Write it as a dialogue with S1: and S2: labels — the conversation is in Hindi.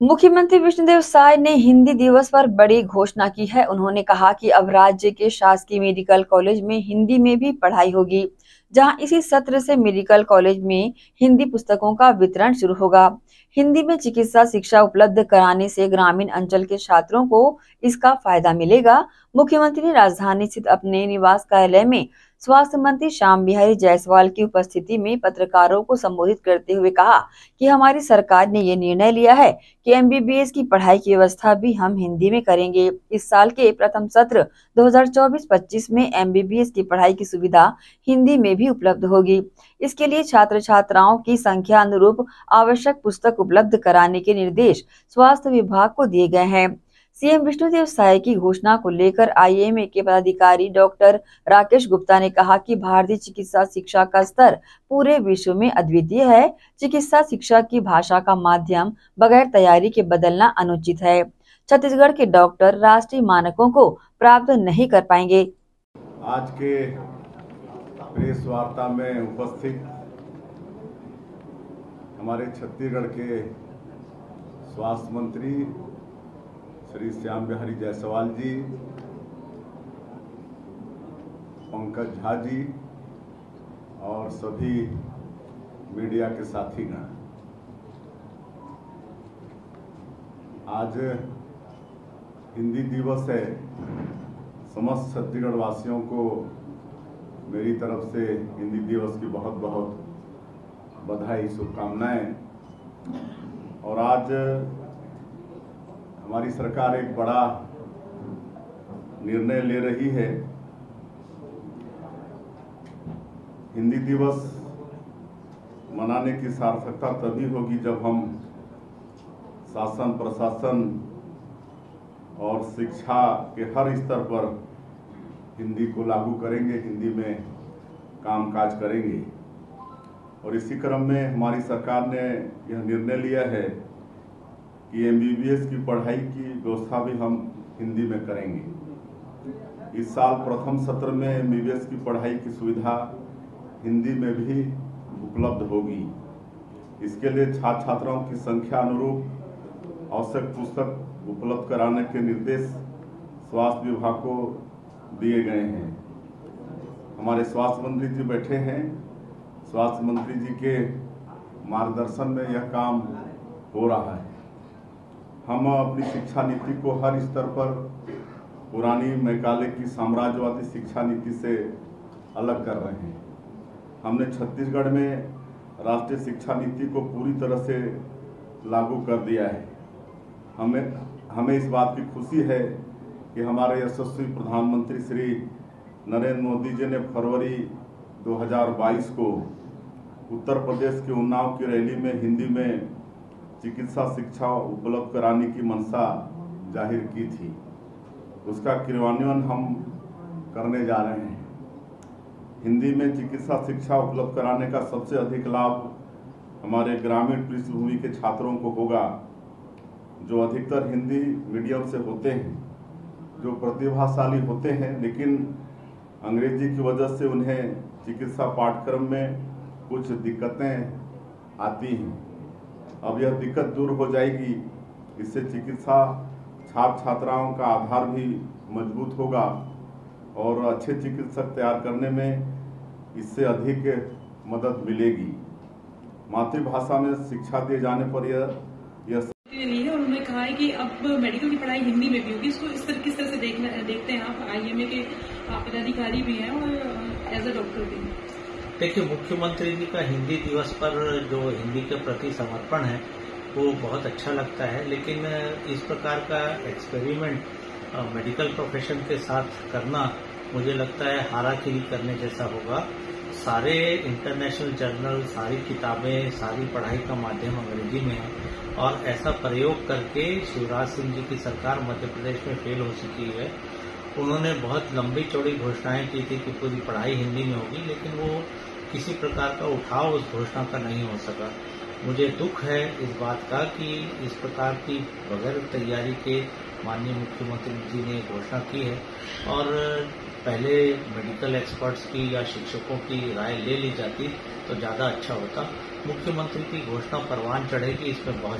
S1: मुख्यमंत्री विष्णुदेव साय ने हिंदी दिवस पर बड़ी घोषणा की है। उन्होंने कहा कि अब राज्य के शासकीय मेडिकल कॉलेज में हिंदी में भी पढ़ाई होगी। जहाँ इसी सत्र से मेडिकल कॉलेज में हिंदी पुस्तकों का वितरण शुरू होगा। हिंदी में चिकित्सा शिक्षा उपलब्ध कराने से ग्रामीण अंचल के छात्रों को इसका फ़ायदा मिलेगा। मुख्यमंत्री ने राजधानी स्थित अपने निवास कार्यालय में स्वास्थ्य मंत्री श्याम बिहारी जायसवाल की उपस्थिति में पत्रकारों को संबोधित करते हुए कहा कि हमारी सरकार ने ये निर्णय लिया है कि एमबीबीएस की पढ़ाई की व्यवस्था भी हम हिंदी में करेंगे। इस साल के प्रथम सत्र 2024-25 में एमबीबीएस की पढ़ाई की सुविधा हिंदी में भी उपलब्ध होगी। इसके लिए छात्र छात्राओं की संख्या अनुरूप आवश्यक पुस्तक उपलब्ध कराने के निर्देश स्वास्थ्य विभाग को दिए गए हैं। सीएम विष्णुदेव साय की घोषणा को लेकर आईएमए के पदाधिकारी डॉक्टर राकेश गुप्ता ने कहा कि भारतीय चिकित्सा शिक्षा का स्तर पूरे विश्व में अद्वितीय है। चिकित्सा शिक्षा की भाषा का माध्यम बगैर तैयारी के बदलना अनुचित है। छत्तीसगढ़ के डॉक्टर राष्ट्रीय मानकों को प्राप्त नहीं कर पाएँगे।
S2: आज के प्रेस वार्ता में उपस्थित हमारे छत्तीसगढ़ के स्वास्थ्य मंत्री श्री श्याम बिहारी जायसवाल जी, पंकज झा जी और सभी मीडिया के साथीगण। आज हिंदी दिवस है। समस्त छत्तीसगढ़ वासियों को मेरी तरफ़ से हिंदी दिवस की बहुत बहुत बधाई, शुभकामनाएँ। और आज हमारी सरकार एक बड़ा निर्णय ले रही है। हिंदी दिवस मनाने की सार्थकता तभी होगी जब हम शासन, प्रशासन और शिक्षा के हर स्तर पर हिंदी को लागू करेंगे, हिंदी में कामकाज करेंगे। और इसी क्रम में हमारी सरकार ने यह निर्णय लिया है कि एमबीबीएस की पढ़ाई की व्यवस्था भी हम हिंदी में करेंगे। इस साल प्रथम सत्र में एमबीबीएस की पढ़ाई की सुविधा हिंदी में भी उपलब्ध होगी। इसके लिए छात्र छात्राओं की संख्या अनुरूप आवश्यक पुस्तक उपलब्ध कराने के निर्देश स्वास्थ्य विभाग को दिए गए हैं। हमारे स्वास्थ्य मंत्री जी बैठे हैं। स्वास्थ्य मंत्री जी के मार्गदर्शन में यह काम हो रहा है। हम अपनी शिक्षा नीति को हर स्तर पर पुरानी मैकाले की साम्राज्यवादी शिक्षा नीति से अलग कर रहे हैं। हमने छत्तीसगढ़ में राष्ट्रीय शिक्षा नीति को पूरी तरह से लागू कर दिया है। हमें हमें इस बात की खुशी है कि हमारे यशस्वी प्रधानमंत्री श्री नरेंद्र मोदी जी ने फरवरी 2022 को उत्तर प्रदेश के उन्नाव की रैली में हिंदी में चिकित्सा शिक्षा उपलब्ध कराने की मंशा ज़ाहिर की थी। उसका क्रियान्वयन हम करने जा रहे हैं। हिंदी में चिकित्सा शिक्षा उपलब्ध कराने का सबसे अधिक लाभ हमारे ग्रामीण पृष्ठभूमि के छात्रों को होगा, जो अधिकतर हिंदी मीडियम से होते हैं। जो प्रतिभाशाली होते हैं, लेकिन अंग्रेज़ी की वजह से उन्हें चिकित्सा पाठ्यक्रम में कुछ दिक्कतें आती हैं। अब यह दिक्कत दूर हो जाएगी। इससे चिकित्सा छात्र छात्राओं का आधार भी मज़बूत होगा और अच्छे चिकित्सक तैयार करने में इससे अधिक मदद मिलेगी। मातृभाषा में शिक्षा दिए जाने पर यह यह
S3: नहीं उन्होंने कहा है कि अब मेडिकल की पढ़ाई हिंदी में भी होगी। इसको इस तरह किस तरह से देखना देखते हैं आप आईएमए के पदाधिकारी भी हैं और एज अ डॉक्टर भी
S4: देखिए, मुख्यमंत्री जी का हिंदी दिवस पर जो हिंदी के प्रति समर्पण है, वो बहुत अच्छा लगता है, लेकिन इस प्रकार का एक्सपेरिमेंट मेडिकल प्रोफेशन के साथ करना मुझे लगता है हाराखीरी करने जैसा होगा। सारे इंटरनेशनल जर्नल सारी किताबें, सारी पढ़ाई का माध्यम अंग्रेज़ी में है और ऐसा प्रयोग करके शिवराज सिंह जी की सरकार मध्य प्रदेश में फेल हो चुकी है। उन्होंने बहुत लंबी चौड़ी घोषणाएँ की थी कि पूरी पढ़ाई हिंदी में होगी, लेकिन वो किसी प्रकार का उठाव उस घोषणा का नहीं हो सका। मुझे दुख है इस बात का कि इस प्रकार की बगैर तैयारी के माननीय मुख्यमंत्री जी ने घोषणा की है और पहले मेडिकल एक्सपर्ट्स की या शिक्षकों की राय ले ली जाती तो ज़्यादा अच्छा होता। मुख्यमंत्री की घोषणा परवान चढ़ेगी, इसमें बहुत